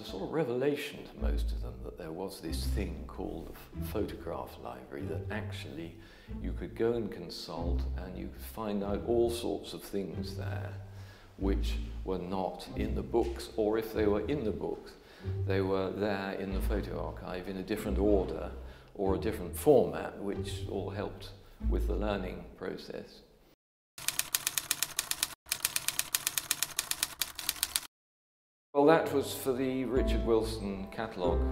was a sort of revelation to most of them that there was this thing called the photograph library that actually you could go and consult and you could find out all sorts of things there which were not in the books, or if they were in the books, they were there in the photo archive in a different order or a different format, which all helped with the learning process. Well, that was for the Richard Wilson catalogue,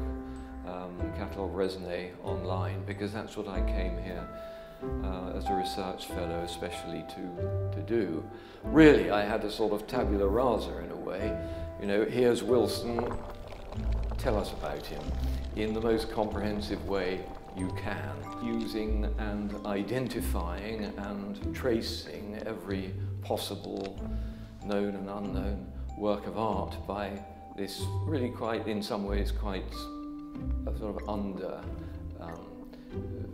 um, catalogue raisonné online, because that's what I came here uh, as a research fellow especially to, to do. Really, I had a sort of tabula rasa in a way. You know, here's Wilson, tell us about him in the most comprehensive way you can, using and identifying and tracing every possible known and unknown work of art by this really quite, in some ways, quite a sort of under um,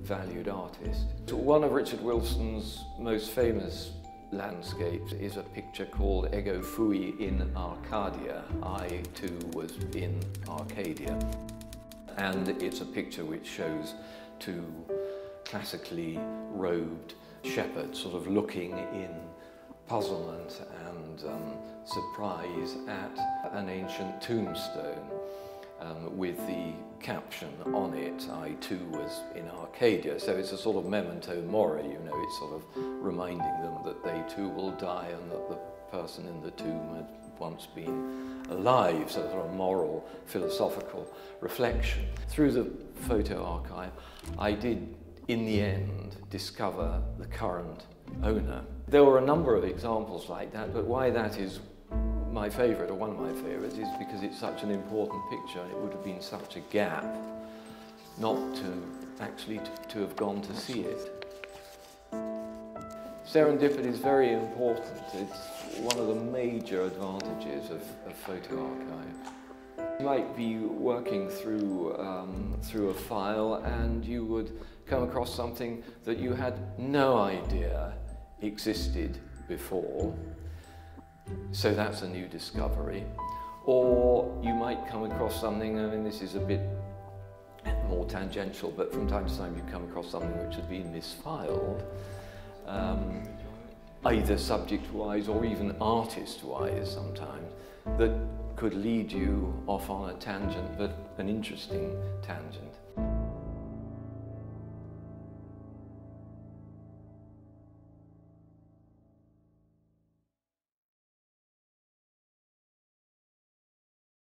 valued artist. One of Richard Wilson's most famous landscapes is a picture called Ego Fui in Arcadia. I too was in Arcadia. And it's a picture which shows two classically robed shepherds sort of looking in puzzlement and um, surprise at an ancient tombstone um, with the caption on it, I too was in Arcadia. So it's a sort of memento mori, you know, it's sort of reminding them that they too will die and that the person in the tomb had once been alive, so sort of moral, philosophical reflection. Through the photo archive, I did, in the end, discover the current owner. There were a number of examples like that, but why that is my favourite, or one of my favourites, is because it's such an important picture and it would have been such a gap not to actually to, to have gone to see it. Serendipity is very important. It's one of the major advantages of, of photo archive. You might be working through, um, through a file and you would come across something that you had no idea existed before. So that's a new discovery. Or you might come across something, I mean, this is a bit more tangential, but from time to time you come across something which has been misfiled, um, either subject-wise or even artist-wise sometimes, that could lead you off on a tangent, but an interesting tangent.